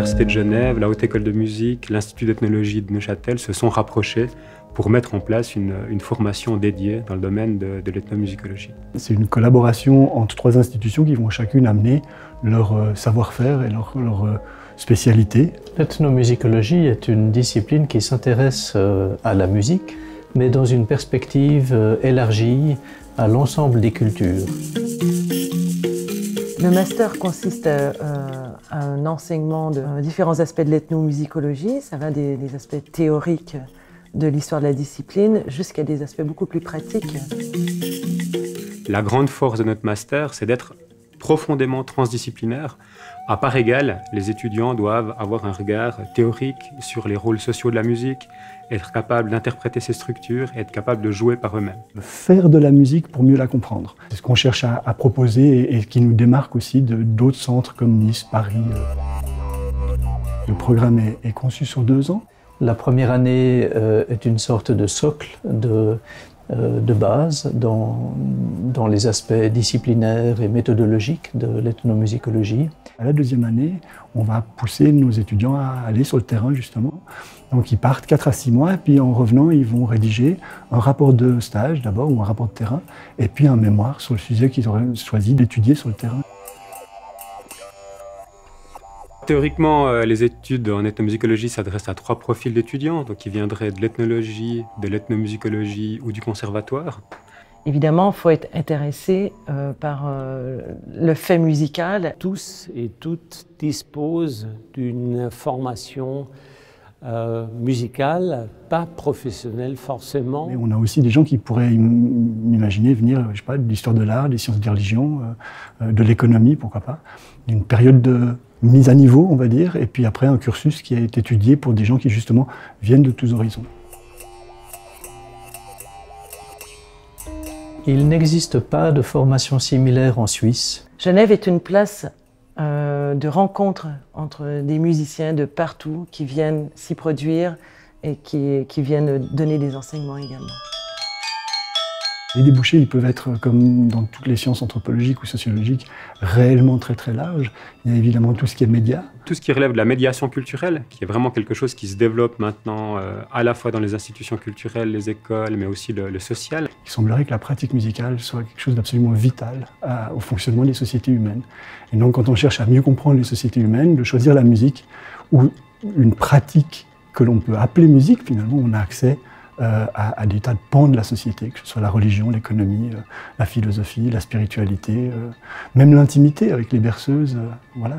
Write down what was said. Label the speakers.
Speaker 1: l'Université de Genève, la Haute École de musique, l'Institut d'ethnologie de Neuchâtel se sont rapprochés pour mettre en place une, formation dédiée dans le domaine de, l'ethnomusicologie.
Speaker 2: C'est une collaboration entre trois institutions qui vont chacune amener leur euh, savoir-faire et leur, euh, spécialité.
Speaker 3: L'ethnomusicologie est une discipline qui s'intéresse euh, à la musique, mais dans une perspective élargie à l'ensemble des cultures.
Speaker 4: Le master consiste à, un enseignement de différents aspects de l'ethnomusicologie. Ça va des aspects théoriques de l'histoire de la discipline jusqu'à des aspects beaucoup plus pratiques.
Speaker 1: La grande force de notre master, c'est d'être profondément transdisciplinaire. À part égale, les étudiants doivent avoir un regard théorique sur les rôles sociaux de la musique, être capable d'interpréter ces structures et être capable de jouer par eux-mêmes.
Speaker 2: Faire de la musique pour mieux la comprendre. C'est ce qu'on cherche à, proposer et, qui nous démarque aussi de d'autres centres comme Nice, Paris. Le programme est conçu sur deux ans.
Speaker 3: La première année euh, est une sorte de socle de, euh, de base dans, dans, les aspects disciplinaires et méthodologiques de l'ethnomusicologie.
Speaker 2: À la deuxième année, on va pousser nos étudiants à aller sur le terrain justement. Donc ils partent 4 à 6 mois, et puis en revenant, ils vont rédiger un rapport de stage d'abord, ou un rapport de terrain, et puis un mémoire sur le sujet qu'ils auraient choisi d'étudier sur le terrain.
Speaker 1: Théoriquement, euh, les études en ethnomusicologie s'adressent à trois profils d'étudiants, donc qui viendraient de l'ethnologie, de l'ethnomusicologie ou du conservatoire.
Speaker 4: Évidemment, il faut être intéressé euh, par euh, le fait musical.
Speaker 5: Tous et toutes disposent d'une formation musicale, pas professionnelle forcément.
Speaker 2: Mais on a aussi des gens qui pourraient imaginer venir, je sais pas, de l'histoire de l'art, des sciences des religions, de l'économie, pourquoi pas, d'une période de mise à niveau, on va dire, et puis après un cursus qui a été étudié pour des gens qui justement viennent de tous horizons.
Speaker 3: Il n'existe pas de formation similaire en Suisse.
Speaker 4: Genève est une place euh, de rencontre entre des musiciens de partout qui viennent s'y produire et qui, qui viennent donner des enseignements également.
Speaker 2: Les débouchés, ils peuvent être, comme dans toutes les sciences anthropologiques ou sociologiques, réellement très très larges. Il y a évidemment tout ce qui est média.
Speaker 1: Tout ce qui relève de la médiation culturelle, qui est vraiment quelque chose qui se développe maintenant euh, à la fois dans les institutions culturelles, les écoles, mais aussi le, social.
Speaker 2: Il semblerait que la pratique musicale soit quelque chose d'absolument vital au fonctionnement des sociétés humaines. Et donc quand on cherche à mieux comprendre les sociétés humaines, de choisir la musique ou une pratique que l'on peut appeler musique, finalement, on a accès euh, à, des tas de pans de la société, que ce soit la religion, l'économie, euh, la philosophie, la spiritualité, euh, même l'intimité avec les berceuses. voilà.